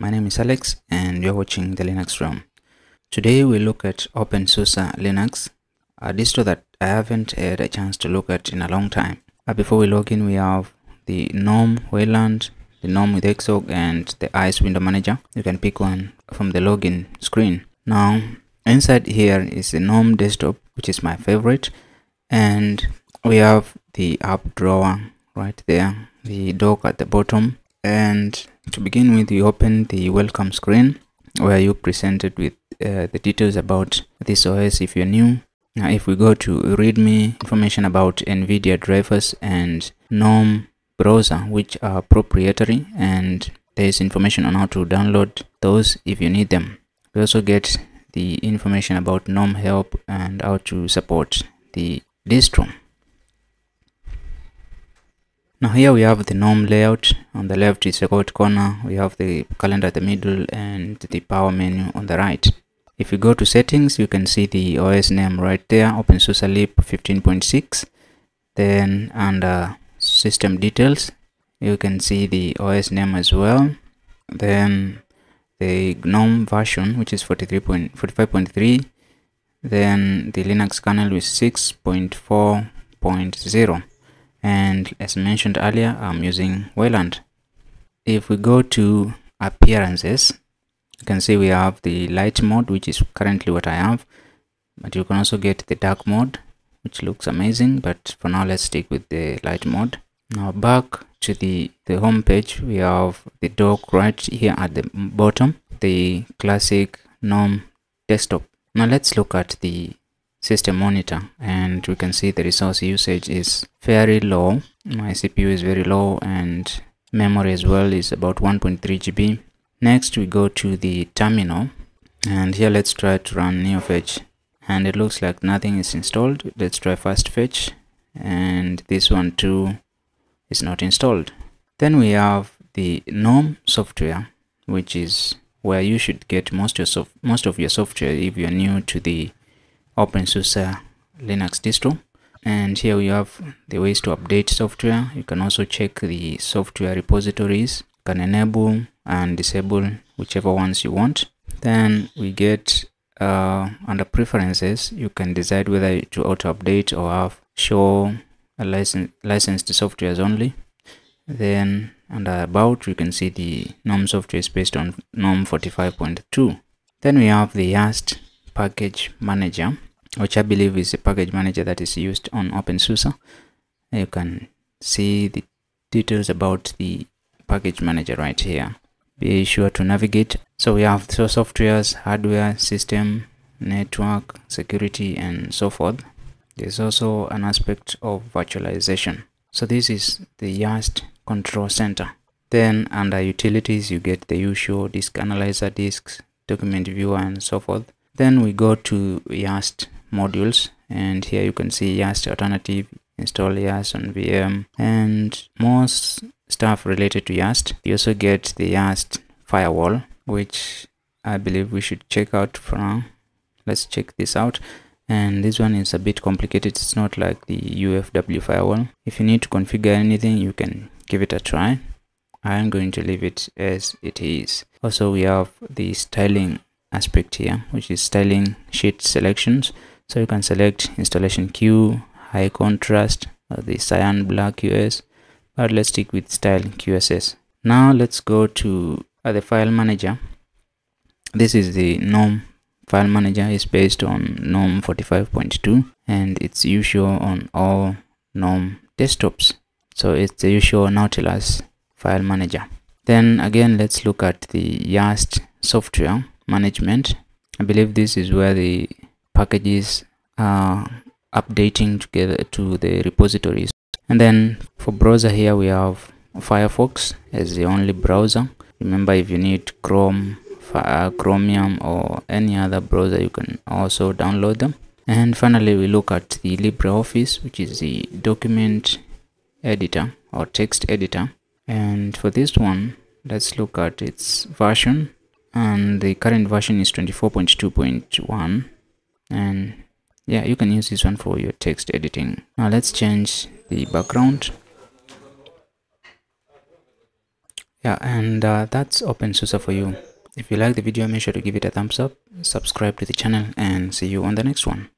my name is Alex and you're watching the Linux Realm. Today we look at OpenSUSE Linux, a distro that I haven't had a chance to look at in a long time. Uh, before we log in we have the GNOME Wayland, the GNOME with Xorg and the ICE window manager. You can pick one from the login screen. Now inside here is the GNOME desktop which is my favorite and we have the app drawer right there, the dock at the bottom and to begin with you open the welcome screen where you presented with uh, the details about this OS if you're new. Now if we go to readme information about nvidia drivers and GNOME browser which are proprietary and there's information on how to download those if you need them. We also get the information about GNOME help and how to support the distro now here we have the GNOME layout. On the left is the right corner. We have the calendar at the middle and the power menu on the right. If you go to settings you can see the os name right there openSUSE Leap 15.6 then under system details you can see the os name as well. Then the gnome version which is 43.45.3 then the linux kernel is 6.4.0 and as mentioned earlier I'm using Wayland. If we go to appearances you can see we have the light mode which is currently what I have. But you can also get the dark mode which looks amazing. But for now let's stick with the light mode. Now back to the the home page we have the dock right here at the bottom the classic GNOME desktop. Now let's look at the system monitor and we can see the resource usage is very low. My cpu is very low and memory as well is about 1.3 gb next we go to the terminal and here let's try to run neofetch. And it looks like nothing is installed. Let's try fast fetch and this one too is not installed. Then we have the GNOME software which is where you should get most most of your software if you're new to the OpenSUSE Linux distro and here we have the ways to update software. You can also check the software repositories. You can enable and disable whichever ones you want. Then we get uh, under preferences you can decide whether to auto update or have show a license licensed softwares only. Then under about you can see the GNOME software is based on GNOME 45.2 then we have the YaST package manager which I believe is a package manager that is used on OpenSUSE. You can see the details about the package manager right here. Be sure to navigate. So we have so softwares, hardware, system, network, security, and so forth. There's also an aspect of virtualization. So this is the YaST control center. Then under utilities, you get the usual disk analyzer, disks, document viewer, and so forth. Then we go to YaST modules. And here you can see YaST alternative install YaST on VM. And most stuff related to YaST. You also get the YaST firewall which I believe we should check out for now let's check this out. And this one is a bit complicated. It's not like the UFW firewall. If you need to configure anything you can give it a try. I am going to leave it as it is. Also we have the styling aspect here which is styling sheet selections so you can select installation queue high contrast uh, the cyan black us but let's stick with style qss now let's go to uh, the file manager. This is the gnome file manager. Is based on gnome 45.2 and it's usual on all gnome desktops. So it's the usual nautilus file manager. Then again let's look at the yast software management. I believe this is where the packages are updating together to the repositories. And then for browser here we have firefox as the only browser. Remember if you need chrome uh, chromium or any other browser you can also download them. And finally we look at the libreoffice which is the document editor or text editor. And for this one let's look at its version. And the current version is 24.2.1 and yeah you can use this one for your text editing. Now let's change the background. Yeah and uh, that's openSUSE for you. If you like the video make sure to give it a thumbs up subscribe to the channel and see you on the next one